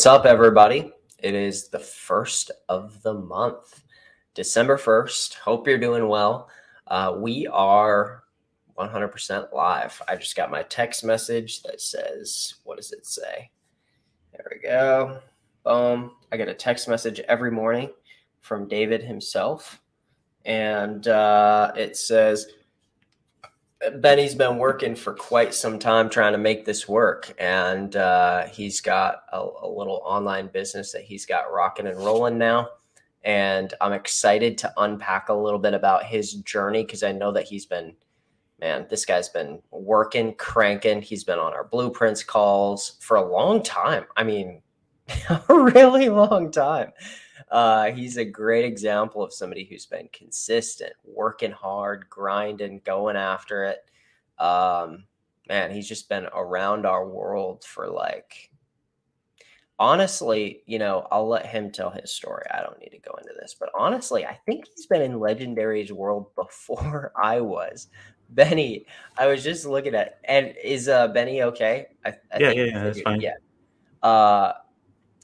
What's up, everybody? It is the first of the month, December 1st. Hope you're doing well. Uh, we are 100% live. I just got my text message that says, what does it say? There we go. Boom. I get a text message every morning from David himself. And uh, it says, Benny's been working for quite some time trying to make this work, and uh, he's got a, a, little online business that he's got rocking and rolling now. And I'm excited to unpack a little bit about his journey because I know that he's been, man, this guy's been working, cranking. He's been on our blueprints calls for a long time. I mean, a really long time. Uh, he's a great example of somebody who's been consistent, working hard, grinding, going after it. Um, man, he's just been around our world for like, honestly, you know, I'll let him tell his story. I don't need to go into this, but honestly, I think he's been in Legendary's world before I was. Benny, I was just looking at, and is uh, Benny okay? I, I yeah, yeah, yeah, that's fine. Yeah. Uh,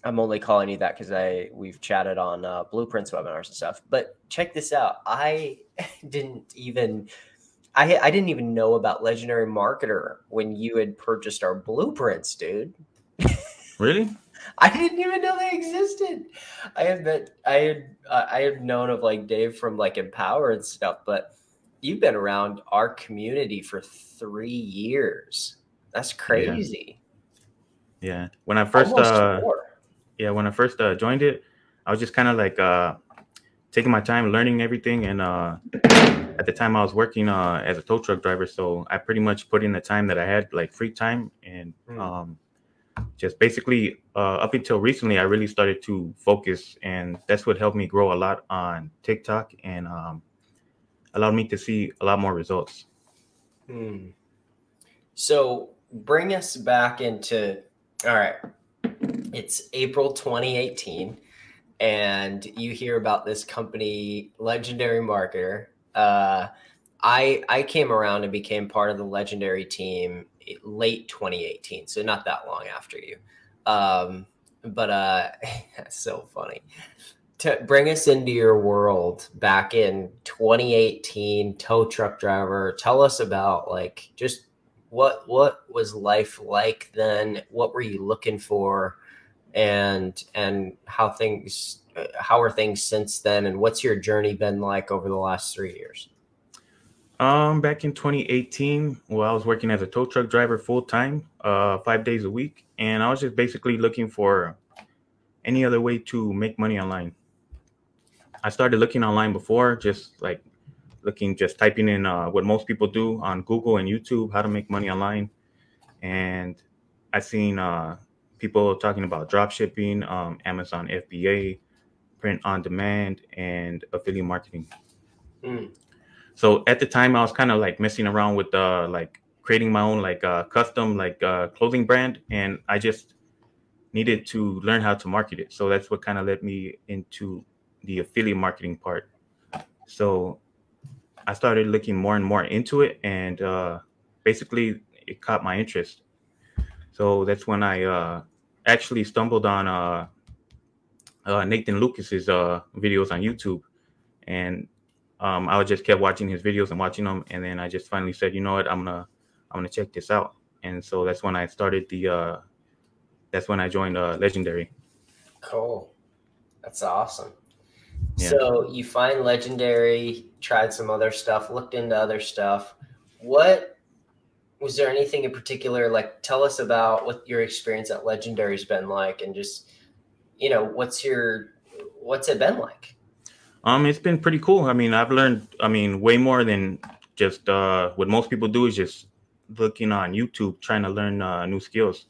I'm only calling you that because I we've chatted on uh, blueprints webinars and stuff. But check this out. I didn't even I I didn't even know about Legendary Marketer when you had purchased our blueprints, dude. Really? I didn't even know they existed. I had met I had uh, I had known of like Dave from like Empower and stuff, but you've been around our community for three years. That's crazy. Yeah. yeah. When I first Almost uh, four yeah, when I first uh, joined it, I was just kind of like uh, taking my time learning everything. And uh, at the time, I was working uh, as a tow truck driver, so I pretty much put in the time that I had, like free time, and mm. um, just basically uh, up until recently, I really started to focus, and that's what helped me grow a lot on TikTok and um, allowed me to see a lot more results. Mm. So bring us back into all right it's April 2018, and you hear about this company, Legendary Marketer. Uh, I I came around and became part of the Legendary team late 2018, so not that long after you. Um, but uh, that's so funny. To bring us into your world back in 2018, tow truck driver. Tell us about like just what what was life like then? What were you looking for? And and how things how are things since then and what's your journey been like over the last three years? Um back in 2018 well i was working as a tow truck driver full time uh five days a week and i was just basically looking for any other way to make money online. I started looking online before just like looking just typing in uh, what most people do on google and youtube how to make money online and i seen uh people talking about drop shipping, um, Amazon FBA, print on demand, and affiliate marketing. Mm. So at the time, I was kind of like messing around with uh, like creating my own like uh, custom like uh, clothing brand, and I just needed to learn how to market it. So that's what kind of led me into the affiliate marketing part. So I started looking more and more into it, and uh, basically it caught my interest. So that's when I uh, actually stumbled on uh, uh, Nathan Lucas's uh, videos on YouTube, and um, I just kept watching his videos and watching them, and then I just finally said, you know what, I'm gonna I'm gonna check this out, and so that's when I started the uh, that's when I joined uh, Legendary. Cool, that's awesome. Yeah. So you find Legendary, tried some other stuff, looked into other stuff. What was there anything in particular like tell us about what your experience at legendary's been like and just you know what's your what's it been like? Um it's been pretty cool. I mean i've learned i mean way more than just uh what most people do is just looking on youtube trying to learn uh, new skills.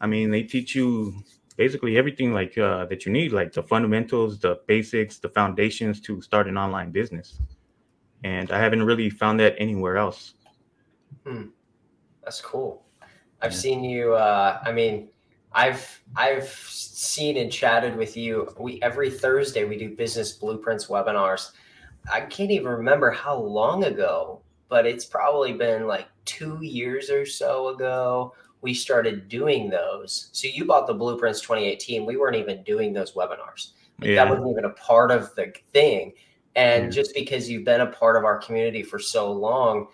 I mean they teach you basically everything like uh, that you need like the fundamentals the basics the foundations to start an online business. And i haven't really found that anywhere else Hmm. That's cool. I've yeah. seen you. Uh, I mean, I've I've seen and chatted with you. We every Thursday we do business blueprints webinars. I can't even remember how long ago, but it's probably been like two years or so ago we started doing those. So you bought the blueprints 2018. We weren't even doing those webinars. Like yeah. That wasn't even a part of the thing. And just because you've been a part of our community for so long,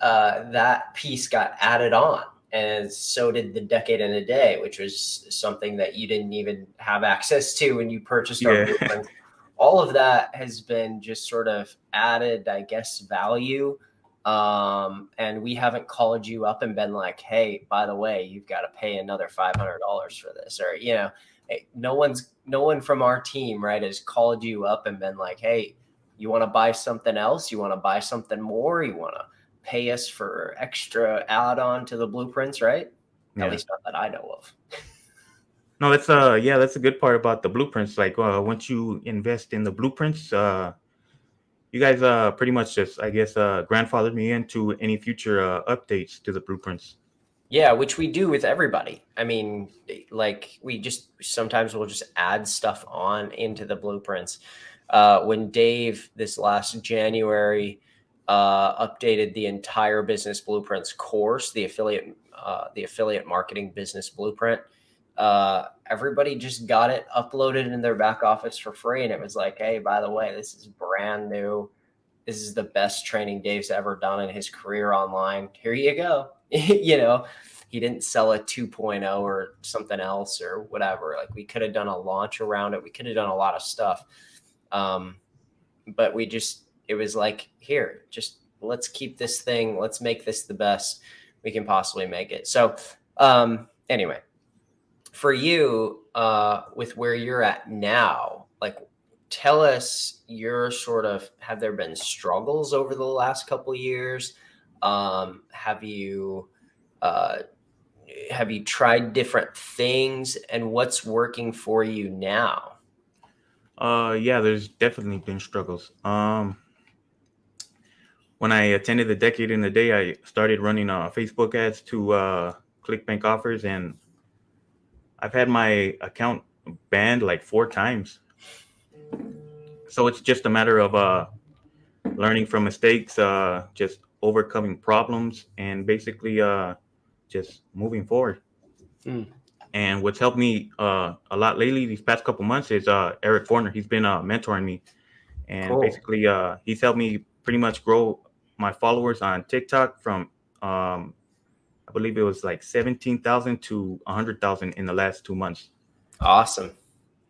uh, that piece got added on. And so did the decade in a day, which was something that you didn't even have access to when you purchased our yeah. All of that has been just sort of added, I guess, value. Um, and we haven't called you up and been like, hey, by the way, you've got to pay another $500 for this. Or, you know, no one's, no one from our team, right, has called you up and been like, hey, you want to buy something else? You want to buy something more? You want to pay us for extra add on to the blueprints, right? Yeah. At least not that I know of. no, that's uh yeah, that's a good part about the blueprints. Like uh, once you invest in the blueprints, uh you guys uh pretty much just I guess uh grandfathered me into any future uh, updates to the blueprints. Yeah, which we do with everybody. I mean, like we just sometimes we'll just add stuff on into the blueprints uh, when Dave this last January uh, updated the entire business blueprints course, the affiliate uh, the affiliate marketing business blueprint. Uh, everybody just got it uploaded in their back office for free, and it was like, hey, by the way, this is brand new. This is the best training Dave's ever done in his career online. Here you go. you know, he didn't sell a 2.0 or something else or whatever. Like we could have done a launch around it. We could have done a lot of stuff um, but we just, it was like, here, just let's keep this thing, let's make this the best we can possibly make it. So, um, anyway, for you, uh, with where you're at now, like, tell us your sort of, have there been struggles over the last couple years? Um, have you, uh, have you tried different things and what's working for you now? Uh, yeah, there's definitely been struggles. Um, when I attended the Decade in the Day, I started running uh, Facebook ads to uh, ClickBank offers, and I've had my account banned like four times. So it's just a matter of uh, learning from mistakes, uh, just overcoming problems, and basically uh, just moving forward. Mm. And what's helped me uh, a lot lately, these past couple months, is uh, Eric Forner. He's been uh, mentoring me, and cool. basically, uh, he's helped me pretty much grow my followers on TikTok from, um, I believe it was like seventeen thousand to hundred thousand in the last two months. Awesome.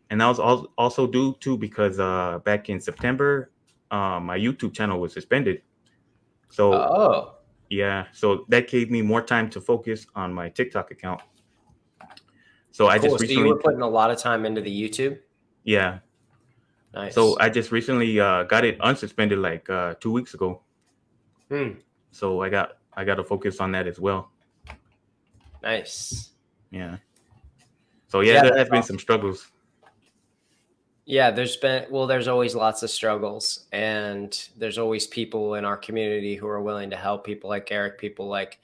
And that was also due to because uh, back in September, uh, my YouTube channel was suspended. So, oh, yeah, so that gave me more time to focus on my TikTok account. So I just recently, so you were putting a lot of time into the YouTube. Yeah. Nice. So I just recently uh, got it unsuspended like uh, two weeks ago. Hmm. So I got I got to focus on that as well. Nice. Yeah. So yeah, yeah there has awesome. been some struggles. Yeah, there's been well, there's always lots of struggles, and there's always people in our community who are willing to help. People like Eric, people like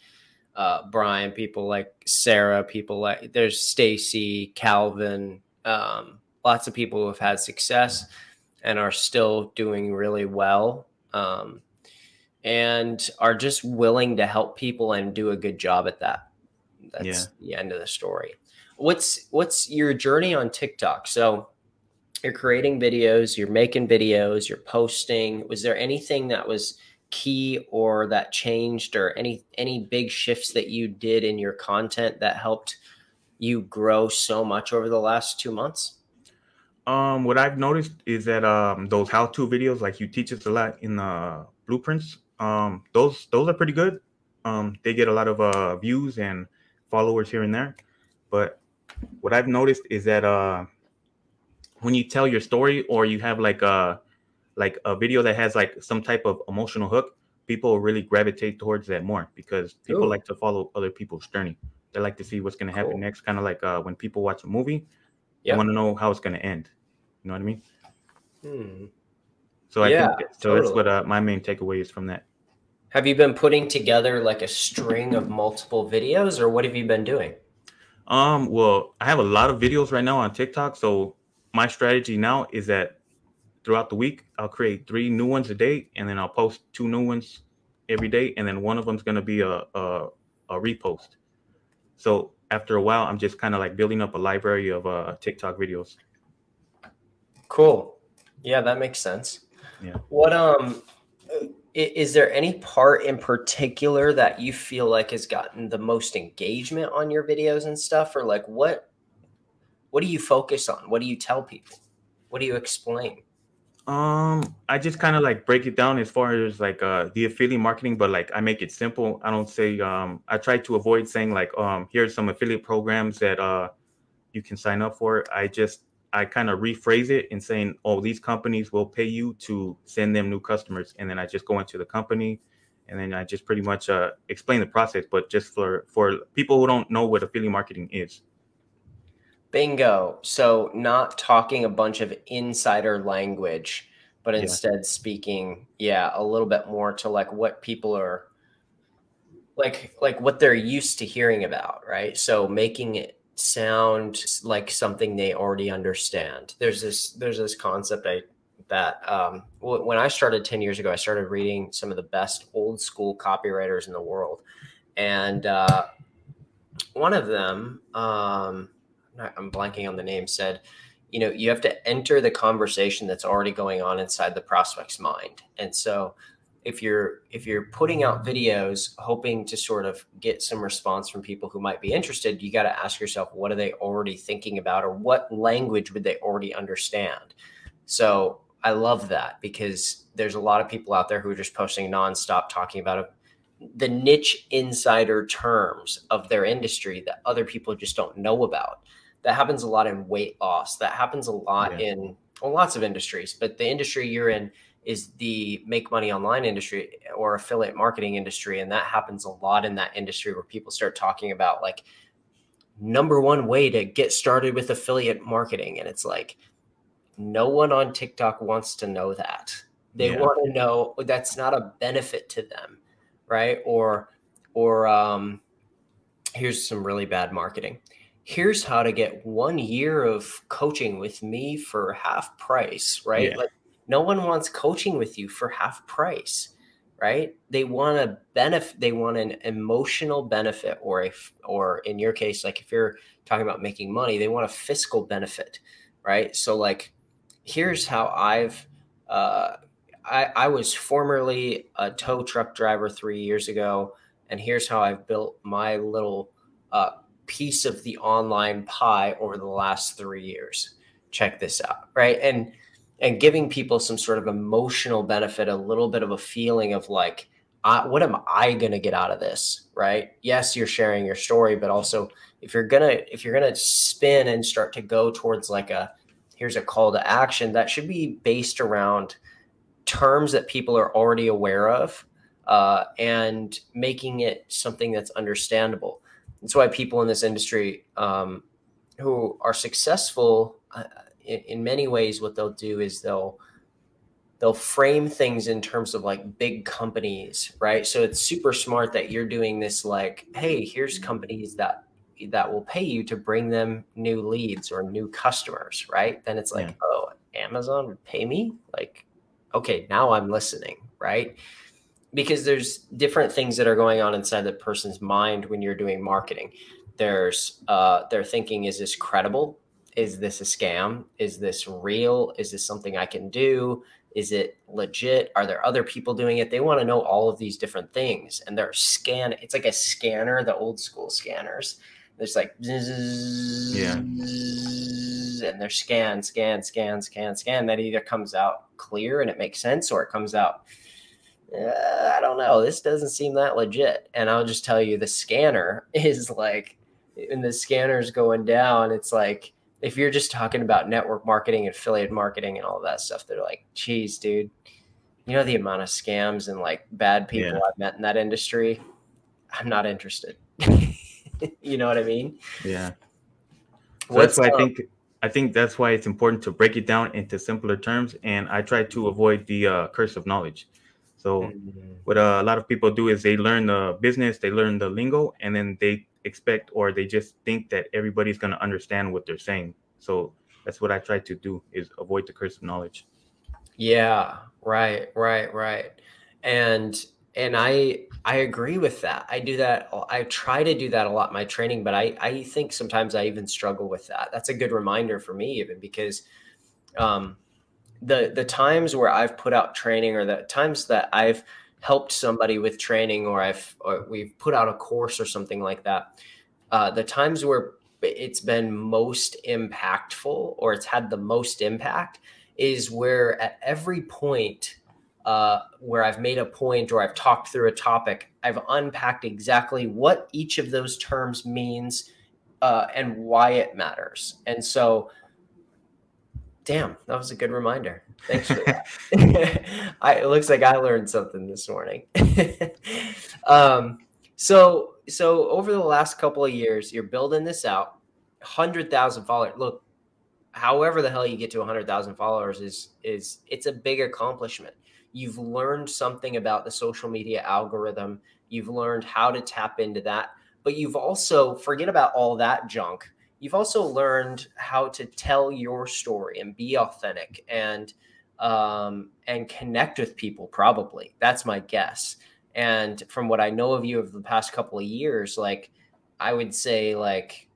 uh, Brian, people like Sarah, people like there's Stacy, Calvin, um, lots of people who have had success and are still doing really well. Um, and are just willing to help people and do a good job at that. That's yeah. the end of the story. What's what's your journey on TikTok? So you're creating videos, you're making videos, you're posting. Was there anything that was key or that changed or any any big shifts that you did in your content that helped you grow so much over the last two months? Um, what I've noticed is that um, those how-to videos, like you teach us a lot in the blueprints, um, those those are pretty good. Um, they get a lot of uh, views and followers here and there. But what I've noticed is that uh, when you tell your story or you have like a like a video that has like some type of emotional hook, people really gravitate towards that more because people Ooh. like to follow other people's journey. They like to see what's going to happen cool. next. Kind of like uh, when people watch a movie, yep. they want to know how it's going to end. You know what I mean? Hmm. So I yeah, think so. Totally. That's what uh, my main takeaway is from that. Have you been putting together like a string of multiple videos, or what have you been doing? Um. Well, I have a lot of videos right now on TikTok. So my strategy now is that throughout the week, I'll create three new ones a day, and then I'll post two new ones every day, and then one of them's going to be a, a, a repost. So after a while, I'm just kind of like building up a library of uh, TikTok videos. Cool. Yeah, that makes sense. Yeah. What um is there any part in particular that you feel like has gotten the most engagement on your videos and stuff or like what what do you focus on? What do you tell people? What do you explain? Um, I just kind of like break it down as far as like uh the affiliate marketing, but like I make it simple. I don't say um I try to avoid saying like um here's some affiliate programs that uh you can sign up for. I just I kind of rephrase it in saying, oh, these companies will pay you to send them new customers, and then I just go into the company, and then I just pretty much uh, explain the process. But just for for people who don't know what affiliate marketing is. Bingo. So not talking a bunch of insider language, but yeah. instead speaking, yeah, a little bit more to like what people are like like what they're used to hearing about, right? So making it sound like something they already understand. There's this there's this concept I that um, when I started 10 years ago, I started reading some of the best old school copywriters in the world. And uh, one of them, um, I'm blanking on the name, said, you know, you have to enter the conversation that's already going on inside the prospect's mind. And so if you're if you're putting out videos hoping to sort of get some response from people who might be interested, you got to ask yourself what are they already thinking about or what language would they already understand? So I love that because there's a lot of people out there who are just posting nonstop talking about a, the niche insider terms of their industry that other people just don't know about that happens a lot in weight loss. That happens a lot yeah. in well, lots of industries, but the industry you're in is the make money online industry or affiliate marketing industry. And that happens a lot in that industry where people start talking about like number one way to get started with affiliate marketing. And it's like, no one on TikTok wants to know that. They yeah. want to know that's not a benefit to them, right? Or, or um, here's some really bad marketing here's how to get one year of coaching with me for half price, right? Yeah. Like no one wants coaching with you for half price, right? They want a benefit, they want an emotional benefit, or if, or in your case, like if you're talking about making money, they want a fiscal benefit, right? So like, here's how I've, uh, I, I was formerly a tow truck driver three years ago, and here's how I've built my little uh, piece of the online pie over the last three years. Check this out, right? And and giving people some sort of emotional benefit, a little bit of a feeling of like, what am I going to get out of this, right? Yes, you're sharing your story, but also if you're gonna if you're gonna spin and start to go towards like a here's a call to action that should be based around terms that people are already aware of uh, and making it something that's understandable that's why people in this industry um, who are successful uh, in, in, many ways, what they'll do is they'll they'll frame things in terms of like big companies, right? So it's super smart that you're doing this like, hey, here's companies that that will pay you to bring them new leads or new customers, right? Then it's like, yeah. oh, Amazon would pay me? Like, okay, now I'm listening, right? because there's different things that are going on inside the person's mind when you're doing marketing. There's uh, they're thinking, is this credible? Is this a scam? Is this real? Is this something I can do? Is it legit? Are there other people doing it? They want to know all of these different things, and they're scan. It's like a scanner, the old school scanners. There's like yeah, and they're scan, scan, scan, scan, scan. That either comes out clear and it makes sense, or it comes out uh, I don't know. This doesn't seem that legit. And I'll just tell you the scanner is like, when the scanner's going down, it's like, if you're just talking about network marketing, affiliate marketing, and all of that stuff, they're like, geez, dude, you know, the amount of scams and like bad people yeah. I've met in that industry. I'm not interested. you know what I mean? Yeah. So that's why I think I think that's why it's important to break it down into simpler terms. And I try to avoid the uh, curse of knowledge. So mm-hmm. what a lot of people do is they learn the business, they learn the lingo, and then they expect or they just think that everybody's going to understand what they're saying. So that's what I try to do is avoid the curse of knowledge. Yeah, right, right, right. And and I I agree with that. I do that. I try to do that a lot in my training, but I I think sometimes I even struggle with that. That's a good reminder for me, even because um, the the times where I've put out training or the times that I've helped somebody with training or I've or we've put out a course or something like that, uh, the times where it's been most impactful or it's had the most impact is where at every point uh, where I've made a point or I've talked through a topic, I've unpacked exactly what each of those terms means uh, and why it matters. And so, damn, that was a good reminder. Thanks for that. I, it looks like I learned something this morning. um, so, so over the last couple of years, you're building this out, hundred thousand followers. Look, however the hell you get to hundred thousand followers is is it's a big accomplishment You've learned something about the social media algorithm. You've learned how to tap into that. But you've also, forget about all that junk. You've also learned how to tell your story and be authentic and um, and connect with people. Probably that's my guess. And from what I know of you over the past couple of years, like I would say, like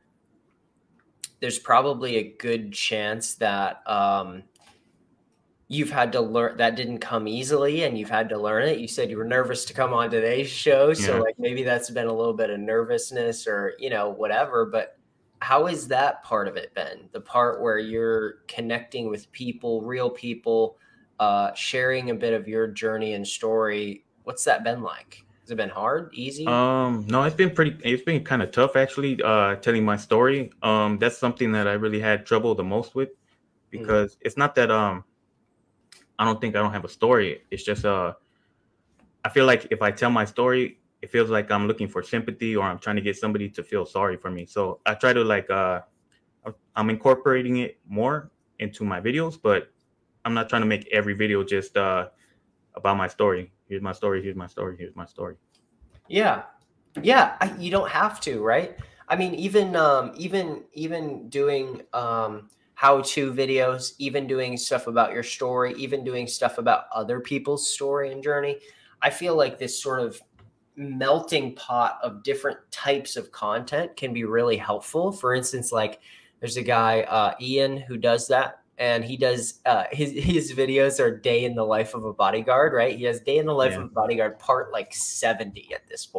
there's probably a good chance that um, you've had to learn that didn't come easily and you've had to learn it. You said you were nervous to come on today's show. So yeah. like maybe that's been a little bit of nervousness or, you know, whatever. But how has that part of it been? The part where you're connecting with people, real people, uh, sharing a bit of your journey and story. What's that been like? Has it been hard, easy? Um, no, it's been pretty. It's been kind of tough actually. Uh, telling my story. Um, that's something that I really had trouble the most with, hmm. because mm. it's not that um I don't think I don't have a story. It's just uh I feel like if I tell my story, it feels like I'm looking for sympathy or I'm trying to get somebody to feel sorry for me. So I try to like uh I'm incorporating it more into my videos, but I'm not trying to make every video just uh about my story. Here's my story, here's my story, here's my story. Yeah. Yeah, I, you don't have to, right? I mean, even um even even doing um how to videos, even doing stuff about your story, even doing stuff about other people's story and journey. I feel like this sort of melting pot of different types of content can be really helpful. For instance, like there's a guy, uh, Ian, who does that. And he does uh, his his videos are day in the life of a bodyguard, right? He has day in the life yeah. of a bodyguard part like 70 at this.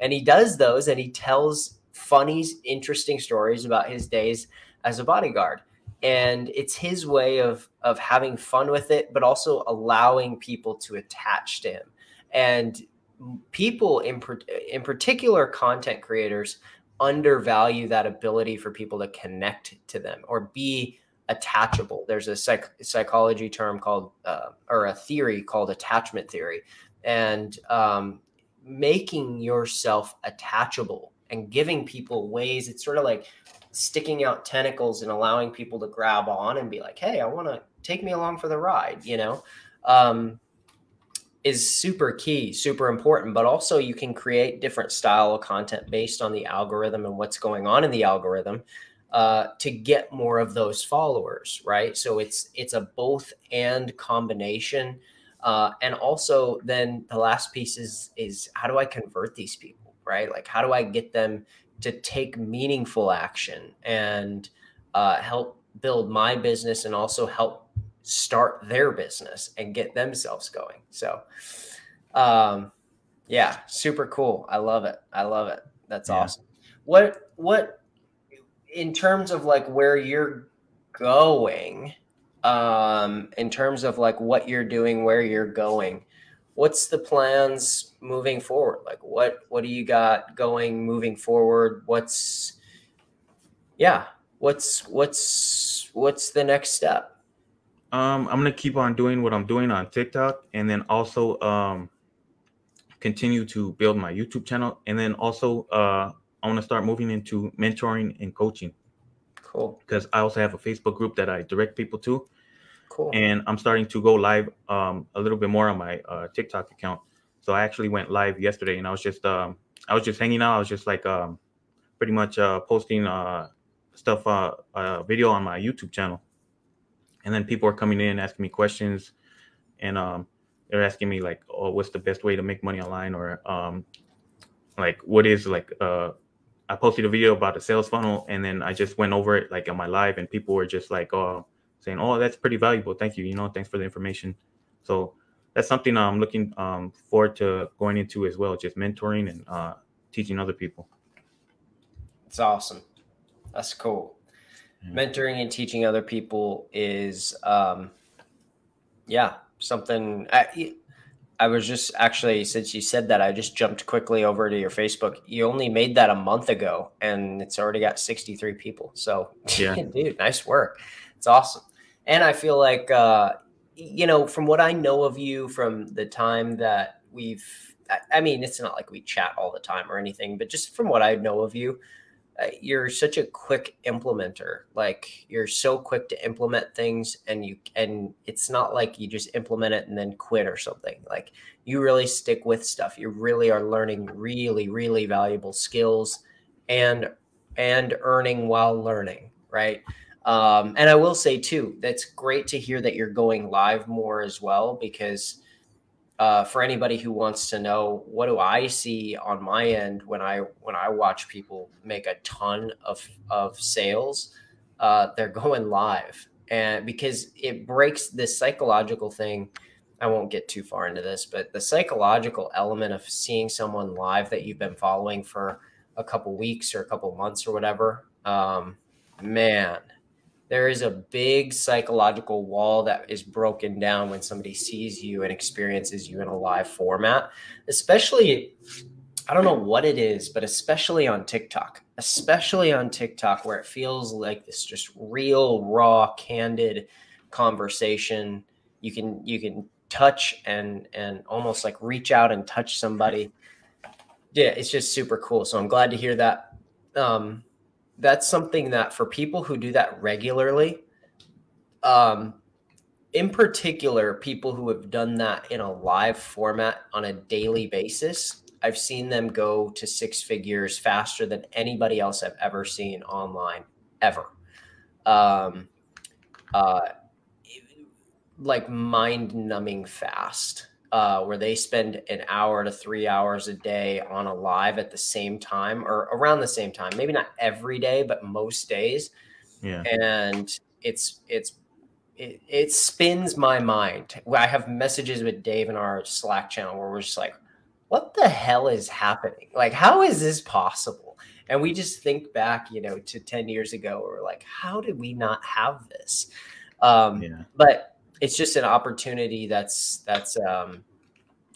And he does those and he tells funny, interesting stories about his days as a bodyguard and it's his way of of having fun with it but also allowing people to attach to him and people in in particular content creators undervalue that ability for people to connect to them or be attachable. There's a psych- psychology term called uh, or a theory called attachment theory. And um, making yourself attachable and giving people ways it's sort of like sticking out tentacles and allowing people to grab on and be like, hey, I want to take me along for the ride, you know, um, is super key, super important. But also, you can create different style of content based on the algorithm and what's going on in the algorithm uh, to get more of those followers, right? So it's it's a both and combination. Uh, and also, then the last piece is is how do I convert these people, right? Like, how do I get them to take meaningful action and uh, help build my business and also help start their business and get themselves going. So, um, yeah, super cool. I love it. I love it. That's yeah. awesome. What, what, in terms of like where you're going, um, in terms of like what you're doing, where you're going, what's the plans moving forward? Like what what do you got going moving forward? What's yeah, what's what's what's the next step? Um, I'm gonna keep on doing what I'm doing on TikTok, and then also um, continue to build my YouTube channel, and then also uh, I want to start moving into mentoring and coaching. Cool. Because I also have a Facebook group that I direct people to, Cool. And I'm starting to go live um, a little bit more on my uh, TikTok account. So I actually went live yesterday, and I was just um, I was just hanging out. I was just like um, pretty much uh, posting uh, stuff, uh, uh, video on my YouTube channel, and then people are coming in asking me questions, and um, they're asking me like, oh, what's the best way to make money online, or um, like what is like uh, I posted a video about the sales funnel, and then I just went over it like on my live, and people were just like, oh, saying, oh, that's pretty valuable. Thank you. You know, thanks for the information. So that's something I'm looking um, forward to going into as well, just mentoring and uh, teaching other people. It's awesome. That's cool. Yeah. Mentoring and teaching other people is, um, yeah, something. I, I was just actually, since you said that, I just jumped quickly over to your Facebook. You only made that a month ago, and it's already got 63 people. So, yeah, dude, nice work. It's awesome. And I feel like, uh, you know, from what I know of you, from the time that we've, I mean, it's not like we chat all the time or anything, but just from what I know of you, uh, you're such a quick implementer. Like you're so quick to implement things and you and it's not like you just implement it and then quit or something. Like you really stick with stuff. You really are learning really really valuable skills and and earning while learning right? Um, and i will say too that's great to hear that you're going live more as well because uh, for anybody who wants to know what do I see on my end when I when I watch people make a ton of of sales, uh, they're going live, and because it breaks this psychological thing. I won't get too far into this, but the psychological element of seeing someone live that you've been following for a couple weeks or a couple months or whatever, um, man, there is a big psychological wall that is broken down when somebody sees you and experiences you in a live format, especially. I don't know what it is, but especially on TikTok, especially on TikTok, where it feels like this just real, raw, candid conversation. You can you can touch and and almost like reach out and touch somebody. Yeah, it's just super cool. So I'm glad to hear that. Um, that's something that for people who do that regularly, um, in particular, people who have done that in a live format on a daily basis, I've seen them go to six figures faster than anybody else I've ever seen online, ever. Um, uh, like mind numbing fast uh, where they spend an hour to three hours a day on a live at the same time or around the same time. Maybe not every day, but most days. Yeah. And it's it's it, it spins my mind. I have messages with Dave in our Slack channel where we're just like, what the hell is happening? Like, how is this possible? And we just think back, you know, to 10 years ago, we're like, how did we not have this? Um, yeah. But it's just an opportunity that's that's um,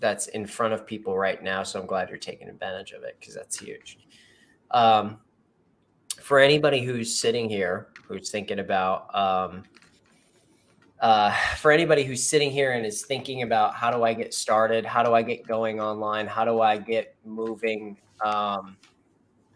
that's in front of people right now. So I'm glad you're taking advantage of it because that's huge. Um, for anybody who's sitting here who's thinking about um, uh, for anybody who's sitting here and is thinking about how do I get started, how do I get going online, how do I get moving, um,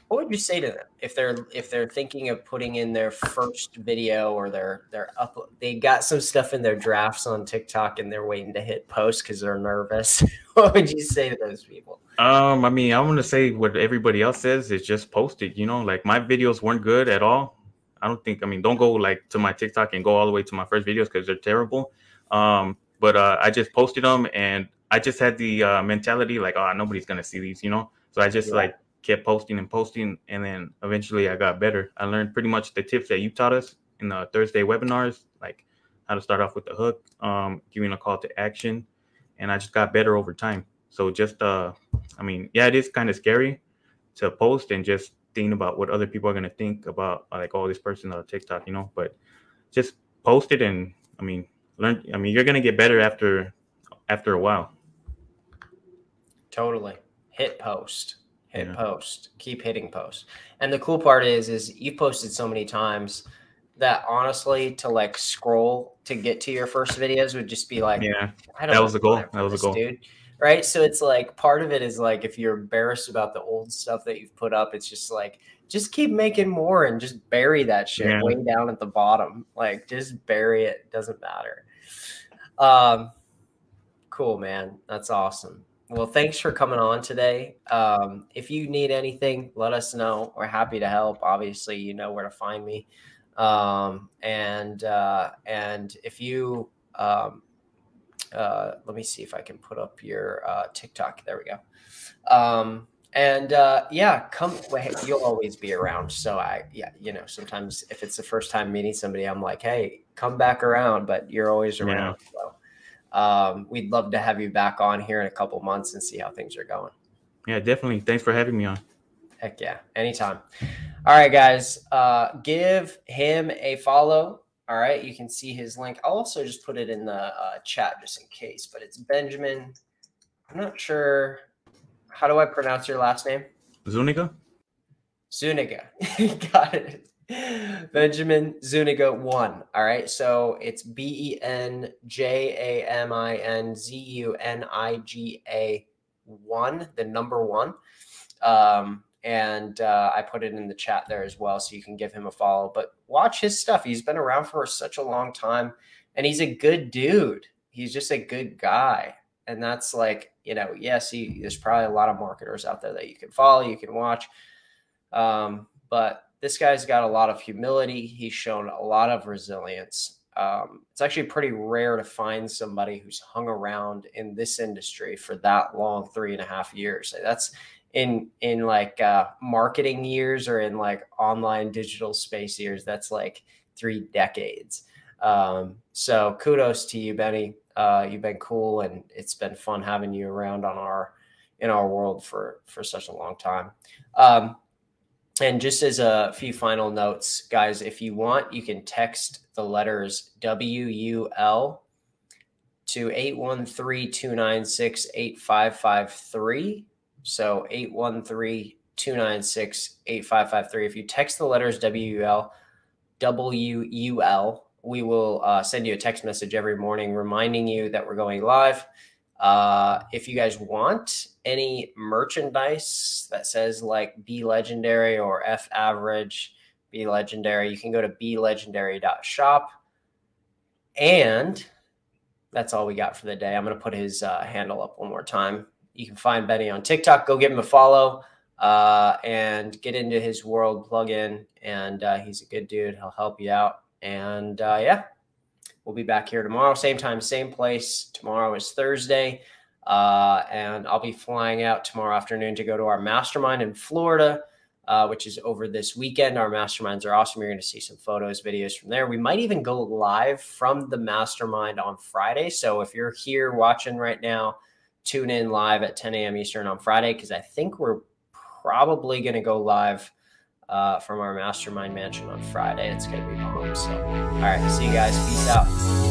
what would you say to them if they're if they're thinking of putting in their first video or they're they're up they got some stuff in their drafts on TikTok and they're waiting to hit post because they're nervous? what would you say to those people? Um, I mean, I want to say what everybody else says is just post it. You know, like my videos weren't good at all. I don't think. I mean, don't go like to my TikTok and go all the way to my first videos because they're terrible. Um, but uh, I just posted them and I just had the uh, mentality like, oh, nobody's gonna see these, you know. So I just yeah. like kept posting and posting, and then eventually I got better. I learned pretty much the tips that you taught us in the Thursday webinars, like how to start off with the hook, um, giving a call to action, and I just got better over time. So just, uh, I mean, yeah, it is kind of scary to post and just think about what other people are gonna think about, like, oh, this person on TikTok, you know. But just post it, and I mean, learn. I mean, you're gonna get better after after a while. Totally. Hit post hit yeah. post keep hitting post and the cool part is is you posted so many times that honestly to like scroll to get to your first videos would just be like yeah. That was the goal. that was the goal. dude. Right? So it's like part of it is like if you're embarrassed about the old stuff that you've put up it's just like just keep making more and just bury that shit yeah. way down at the bottom. Like just bury it. Doesn't matter. Um cool man. That's awesome well, thanks for coming on today. Um, if you need anything, let us know. We're happy to help. Obviously, you know where to find me. Um, and uh, and if you um, uh, let me see if I can put up your uh, TikTok. There we go. Um, and uh, yeah, come. You'll always be around. So I, yeah, you know, sometimes if it's the first time meeting somebody, I'm like, hey, come back around. But you're always around. Yeah. So um, we'd love to have you back on here in a couple months and see how things are going. Yeah, definitely. Thanks for having me on. Heck yeah, anytime. All right, guys, uh, give him a follow. All right, you can see his link. I'll also just put it in the uh, chat just in case. But it's Benjamin. I'm not sure how do I pronounce your last name? Zuniga. Zuniga. Got it. Benjamin Zuniga one. All right. So it's B E N J A M I N Z U N I G A one, the number one. Um, and uh, I put it in the chat there as well, so you can give him a follow. But watch his stuff. He's been around for such a long time, and he's a good dude. He's just a good guy, and that's like you know, yes, he, there's probably a lot of marketers out there that you can follow, you can watch. Um, but this guy's got a lot of humility. He's shown a lot of resilience. Um, it's actually pretty rare to find somebody who's hung around in this industry for that long, three and a half years. That's in in like uh, marketing years or in like online digital space years. That's like three decades. Um, so kudos to you, Benny. Uh, you've been cool, and it's been fun having you around on our in our world for for such a long time. Um, and just as a few final notes, guys, if you want, you can text the letters WUL to 813-296-8553. So 813-296-8553. If you text the letters WUL, WUL we will uh, send you a text message every morning reminding you that we're going live. Uh, if you guys want any merchandise that says like be legendary or F average, be legendary, you can go to be legendary.shop. And that's all we got for the day. I'm going to put his uh, handle up one more time. You can find Benny on TikTok. Go give him a follow uh, and get into his world, plug in. And uh, he's a good dude. He'll help you out. And uh, yeah, we'll be back here tomorrow, same time, same place. Tomorrow is Thursday. Uh, and I'll be flying out tomorrow afternoon to go to our mastermind in Florida, uh, which is over this weekend. Our masterminds are awesome. You're going to see some photos, videos from there. We might even go live from the mastermind on Friday. So if you're here watching right now, tune in live at 10 a.m. Eastern on Friday because I think we're probably going to go live uh, from our mastermind mansion on Friday. It's going to be bomb. So, all right, see you guys. Peace out.